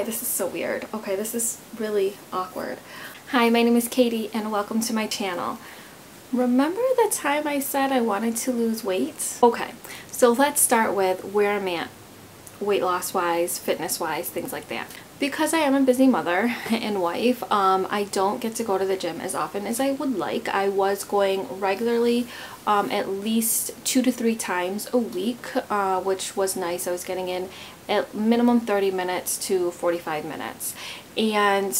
why this is so weird. Okay, this is really awkward. Hi, my name is Katie and welcome to my channel. Remember the time I said I wanted to lose weight? Okay, so let's start with where I'm at weight loss wise, fitness wise, things like that. Because I am a busy mother and wife, um, I don't get to go to the gym as often as I would like. I was going regularly um, at least two to three times a week, uh, which was nice. I was getting in at minimum 30 minutes to 45 minutes. And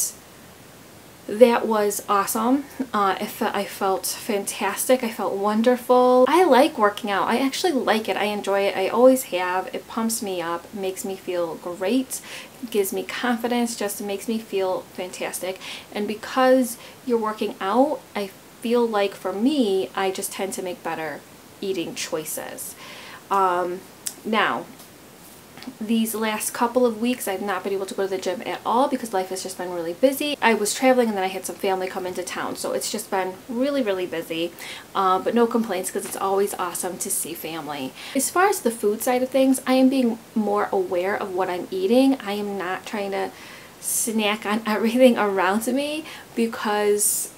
that was awesome. Uh, I felt fantastic. I felt wonderful. I like working out. I actually like it. I enjoy it. I always have. It pumps me up, makes me feel great, gives me confidence, just makes me feel fantastic. And because you're working out, I feel like for me, I just tend to make better eating choices. Um, now, these last couple of weeks I've not been able to go to the gym at all because life has just been really busy. I was traveling and then I had some family come into town so it's just been really really busy uh, but no complaints because it's always awesome to see family. As far as the food side of things I am being more aware of what I'm eating. I am not trying to snack on everything around me because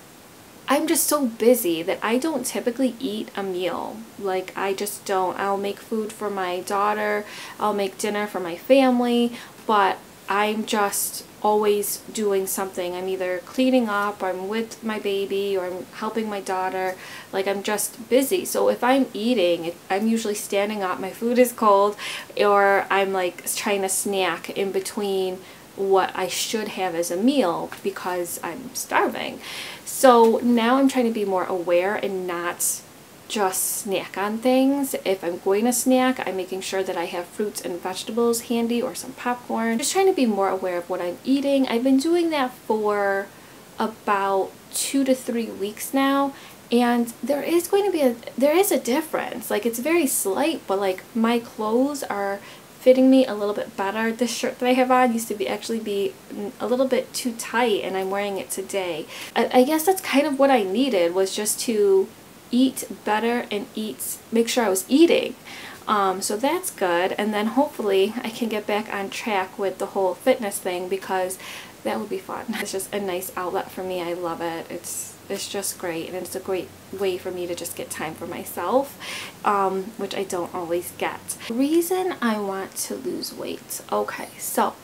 I'm just so busy that I don't typically eat a meal. Like, I just don't. I'll make food for my daughter, I'll make dinner for my family, but I'm just always doing something. I'm either cleaning up, I'm with my baby, or I'm helping my daughter. Like, I'm just busy. So if I'm eating, I'm usually standing up, my food is cold, or I'm like trying to snack in between what I should have as a meal because I'm starving. So now I'm trying to be more aware and not just snack on things. If I'm going to snack, I'm making sure that I have fruits and vegetables handy or some popcorn. Just trying to be more aware of what I'm eating. I've been doing that for about two to three weeks now and there is going to be a there is a difference like it's very slight but like my clothes are fitting me a little bit better. This shirt that I have on used to be actually be a little bit too tight and I'm wearing it today. I, I guess that's kind of what I needed was just to eat better and eat, make sure I was eating. Um, so that's good and then hopefully I can get back on track with the whole fitness thing because that would be fun. It's just a nice outlet for me. I love it. It's it's just great and it's a great way for me to just get time for myself um, which I don't always get. Reason I want to lose weight. Okay, so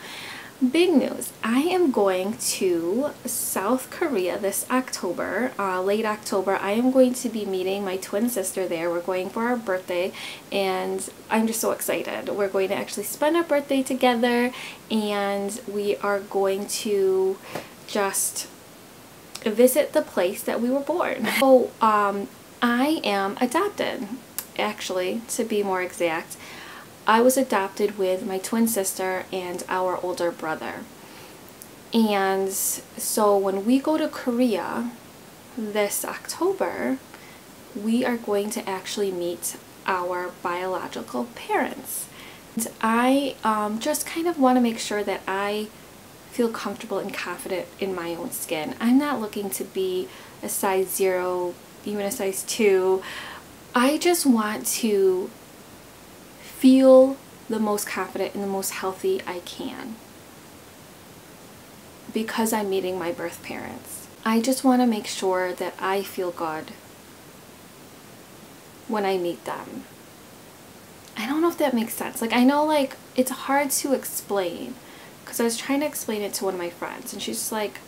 big news. I am going to South Korea this October, uh, late October. I am going to be meeting my twin sister there. We're going for our birthday and I'm just so excited. We're going to actually spend our birthday together and we are going to just visit the place that we were born. So um, I am adopted, actually, to be more exact. I was adopted with my twin sister and our older brother. And so when we go to Korea this October, we are going to actually meet our biological parents. And I um, just kind of want to make sure that I feel comfortable and confident in my own skin. I'm not looking to be a size zero, even a size two. I just want to feel the most confident and the most healthy I can because I'm meeting my birth parents. I just want to make sure that I feel good when I meet them. I don't know if that makes sense. Like I know like it's hard to explain because I was trying to explain it to one of my friends and she's like,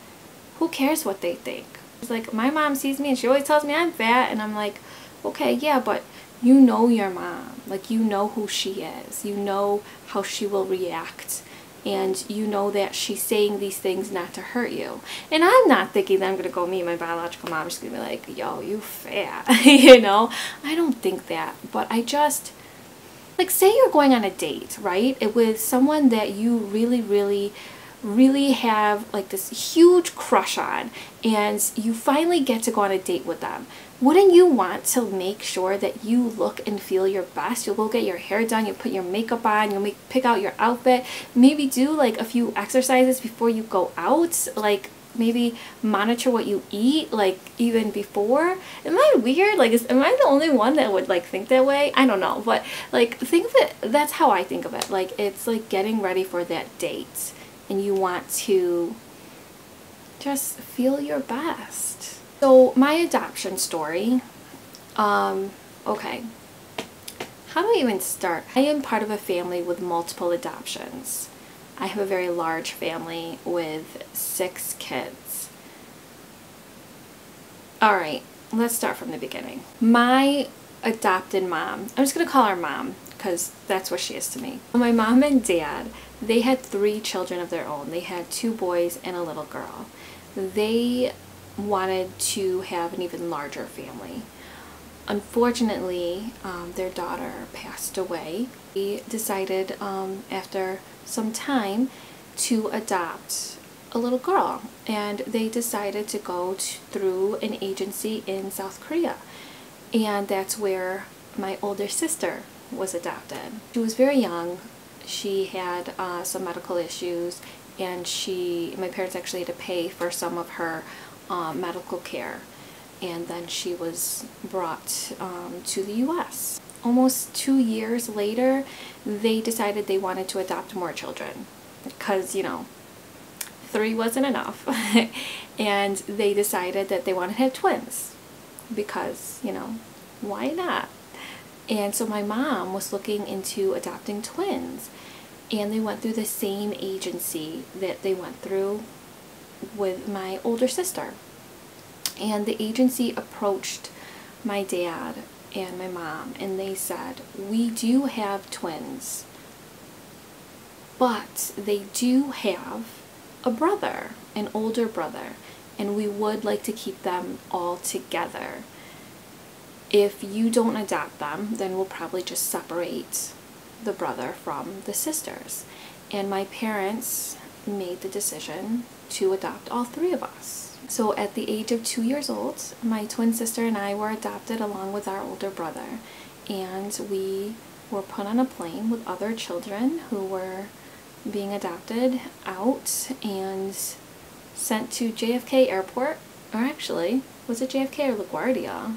who cares what they think? She's like, my mom sees me and she always tells me I'm fat and I'm like, okay, yeah, but you know your mom. Like you know who she is. You know how she will react and you know that she's saying these things not to hurt you. And I'm not thinking that I'm going to go meet my biological mom. She's going to be like, yo, you fat, you know? I don't think that. But I just, like say you're going on a date, right? It with someone that you really, really really have like this huge crush on and you finally get to go on a date with them. Wouldn't you want to make sure that you look and feel your best? You'll go get your hair done you'll put your makeup on you'll make pick out your outfit. Maybe do like a few exercises before you go out. Like maybe monitor what you eat like even before am i weird like is, am i the only one that would like think that way i don't know but like think of it that's how i think of it like it's like getting ready for that date and you want to just feel your best. So my adoption story, um, okay, how do I even start? I am part of a family with multiple adoptions. I have a very large family with six kids. Alright, let's start from the beginning. My adopted mom, I'm just going to call her mom because that's what she is to me. My mom and dad, they had three children of their own. They had two boys and a little girl. They wanted to have an even larger family. Unfortunately, um, their daughter passed away. They decided um, after some time to adopt a little girl and they decided to go to, through an agency in South Korea and that's where my older sister was adopted. She was very young. She had uh, some medical issues and she, my parents actually had to pay for some of her uh, medical care and then she was brought um, to the U.S. Almost two years later, they decided they wanted to adopt more children because, you know, three wasn't enough. and they decided that they wanted to have twins because, you know, why not? And so my mom was looking into adopting twins and they went through the same agency that they went through with my older sister and the agency approached my dad and my mom and they said we do have twins but they do have a brother an older brother and we would like to keep them all together. If you don't adopt them then we'll probably just separate the brother from the sisters. And my parents made the decision to adopt all three of us so at the age of two years old, my twin sister and I were adopted along with our older brother. And we were put on a plane with other children who were being adopted out and sent to JFK Airport. Or actually, was it JFK or LaGuardia?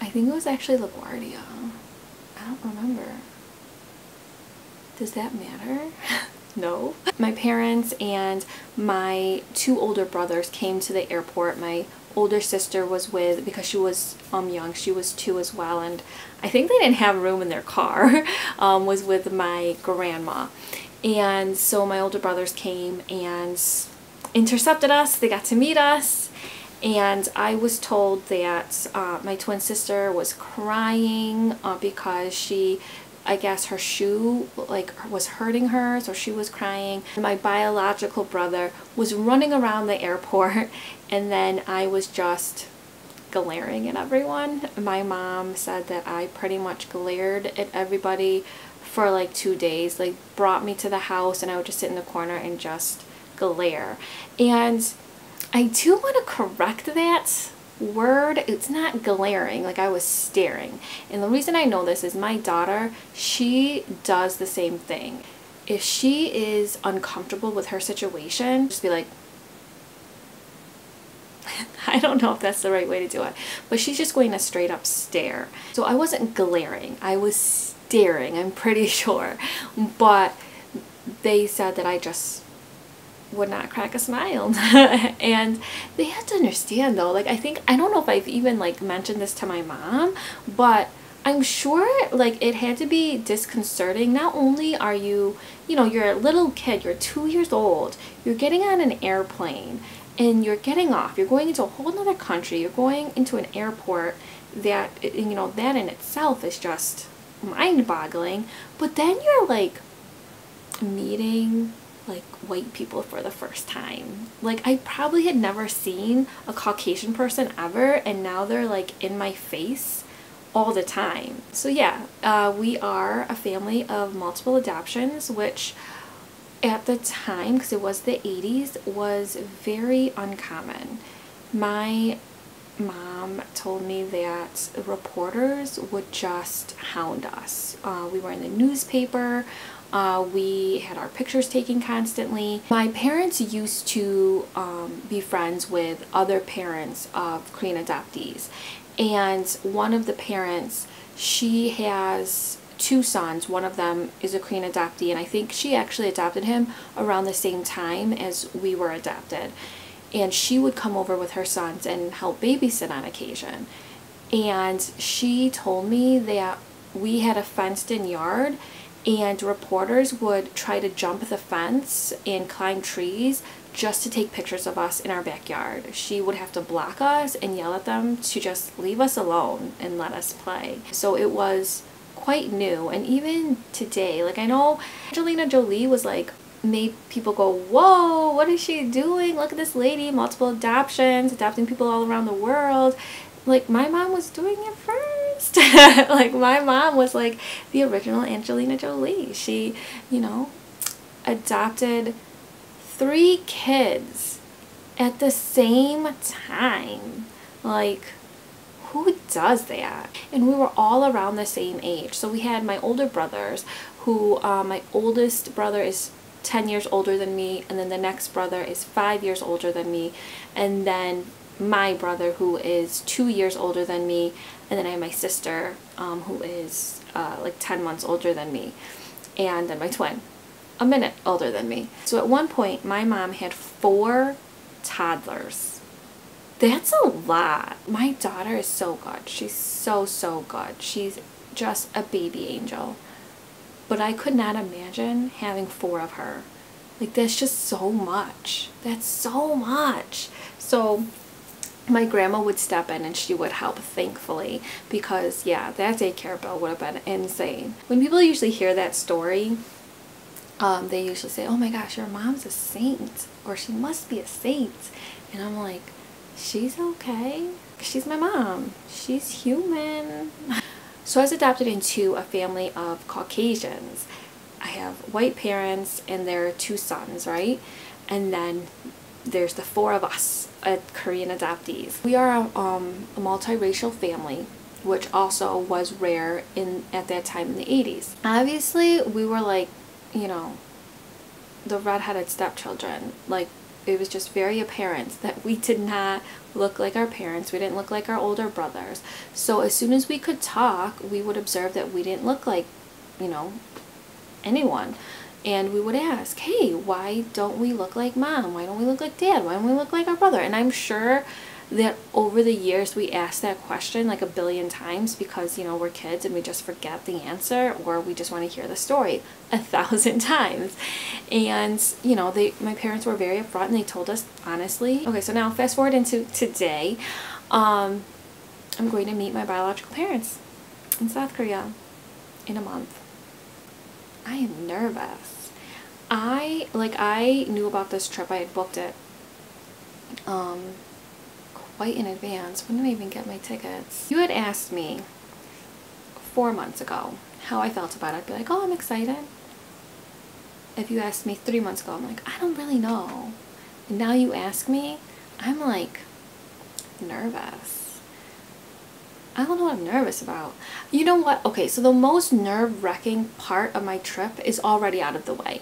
I think it was actually LaGuardia. I don't remember. Does that matter? no. My parents and my two older brothers came to the airport. My older sister was with, because she was um, young, she was two as well, and I think they didn't have room in their car, um, was with my grandma. And so my older brothers came and intercepted us. They got to meet us. And I was told that uh, my twin sister was crying uh, because she I guess her shoe like was hurting her so she was crying. My biological brother was running around the airport and then I was just glaring at everyone. My mom said that I pretty much glared at everybody for like two days like brought me to the house and I would just sit in the corner and just glare and I do want to correct that word, it's not glaring, like I was staring. And the reason I know this is my daughter, she does the same thing. If she is uncomfortable with her situation, just be like, I don't know if that's the right way to do it, but she's just going to straight up stare. So I wasn't glaring, I was staring, I'm pretty sure. But they said that I just would not crack a smile. And they had to understand though like I think I don't know if I've even like mentioned this to my mom but I'm sure like it had to be disconcerting. Not only are you you know you're a little kid you're two years old you're getting on an airplane and you're getting off you're going into a whole other country you're going into an airport that you know that in itself is just mind-boggling. But then you're like meeting like white people for the first time. Like I probably had never seen a Caucasian person ever and now they're like in my face all the time. So yeah, uh, we are a family of multiple adoptions which at the time, because it was the 80s, was very uncommon. My mom told me that reporters would just hound us. Uh, we were in the newspaper, uh, we had our pictures taken constantly. My parents used to um, be friends with other parents of Korean adoptees and one of the parents she has two sons. One of them is a Korean adoptee, and I think she actually adopted him around the same time as we were adopted. And she would come over with her sons and help babysit on occasion. And she told me that we had a fenced in yard and reporters would try to jump the fence and climb trees just to take pictures of us in our backyard. She would have to block us and yell at them to just leave us alone and let us play. So it was quite new and even today, like I know Angelina Jolie was like made people go, whoa, what is she doing? Look at this lady, multiple adoptions, adopting people all around the world. Like my mom was doing it first. like my mom was like the original Angelina Jolie. She, you know, adopted three kids at the same time. Like, who does that? And we were all around the same age. So we had my older brothers who, uh, my oldest brother is 10 years older than me and then the next brother is 5 years older than me and then my brother who is 2 years older than me and then I have my sister um, who is uh, like 10 months older than me and then my twin a minute older than me. So at one point, my mom had four toddlers. That's a lot. My daughter is so good. She's so, so good. She's just a baby angel. But I could not imagine having four of her. Like, that's just so much. That's so much. So my grandma would step in and she would help thankfully because yeah that daycare bill would have been insane when people usually hear that story um, they usually say, oh my gosh, your mom's a saint, or she must be a saint. And I'm like, she's okay. She's my mom. She's human. So I was adopted into a family of Caucasians. I have white parents and their two sons, right? And then there's the four of us, uh, Korean adoptees. We are a, um, a multiracial family which also was rare in at that time in the 80s. Obviously, we were like you know, the redheaded stepchildren. Like, it was just very apparent that we did not look like our parents. We didn't look like our older brothers. So as soon as we could talk, we would observe that we didn't look like, you know, anyone. And we would ask, hey, why don't we look like mom? Why don't we look like dad? Why don't we look like our brother? And I'm sure that over the years we asked that question like a billion times because you know we're kids and we just forget the answer or we just want to hear the story a thousand times and you know they my parents were very upfront and they told us honestly okay so now fast forward into today um, I'm going to meet my biological parents in South Korea in a month I am nervous I like I knew about this trip I had booked it um, quite in advance. When did I even get my tickets? You had asked me four months ago how I felt about it. I'd be like, oh, I'm excited. If you asked me three months ago, I'm like, I don't really know. And now you ask me, I'm like nervous. I don't know what I'm nervous about. You know what? Okay, so the most nerve-wracking part of my trip is already out of the way.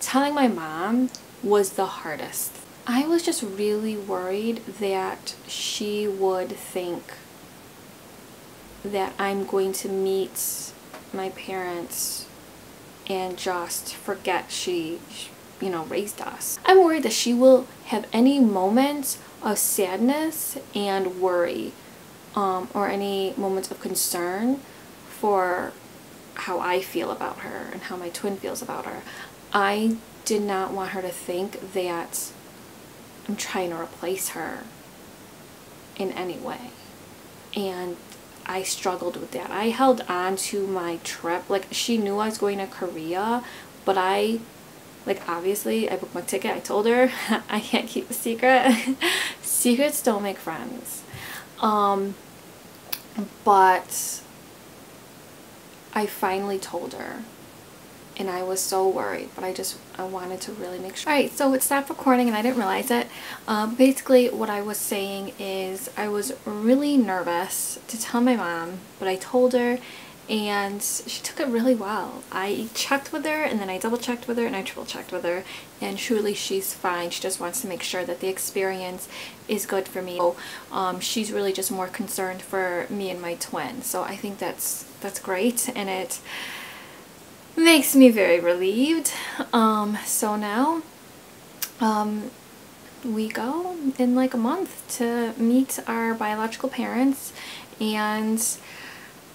Telling my mom was the hardest. I was just really worried that she would think that I'm going to meet my parents and just forget she, you know, raised us. I'm worried that she will have any moments of sadness and worry um, or any moments of concern for how I feel about her and how my twin feels about her. I did not want her to think that I'm trying to replace her in any way. And I struggled with that. I held on to my trip. Like, she knew I was going to Korea, but I, like, obviously, I booked my ticket. I told her I can't keep a secret. Secrets don't make friends. Um, but I finally told her and I was so worried but I just I wanted to really make sure. Alright so it stopped recording and I didn't realize it. Um, basically what I was saying is I was really nervous to tell my mom but I told her and she took it really well. I checked with her and then I double checked with her and I triple checked with her and truly she's fine. She just wants to make sure that the experience is good for me. So, um, she's really just more concerned for me and my twin. So I think that's that's great and it makes me very relieved. Um, so now um, we go in like a month to meet our biological parents and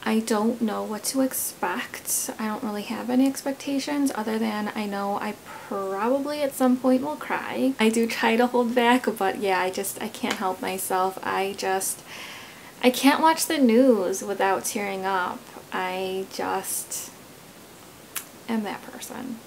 I don't know what to expect. I don't really have any expectations other than I know I probably at some point will cry. I do try to hold back but yeah I just I can't help myself. I just I can't watch the news without tearing up. I just am that person.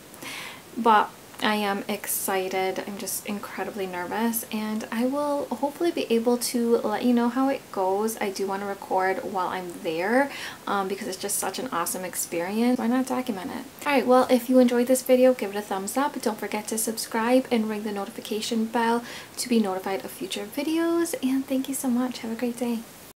But I am excited. I'm just incredibly nervous and I will hopefully be able to let you know how it goes. I do want to record while I'm there um, because it's just such an awesome experience. Why not document it? Alright, well if you enjoyed this video, give it a thumbs up. Don't forget to subscribe and ring the notification bell to be notified of future videos. And thank you so much. Have a great day.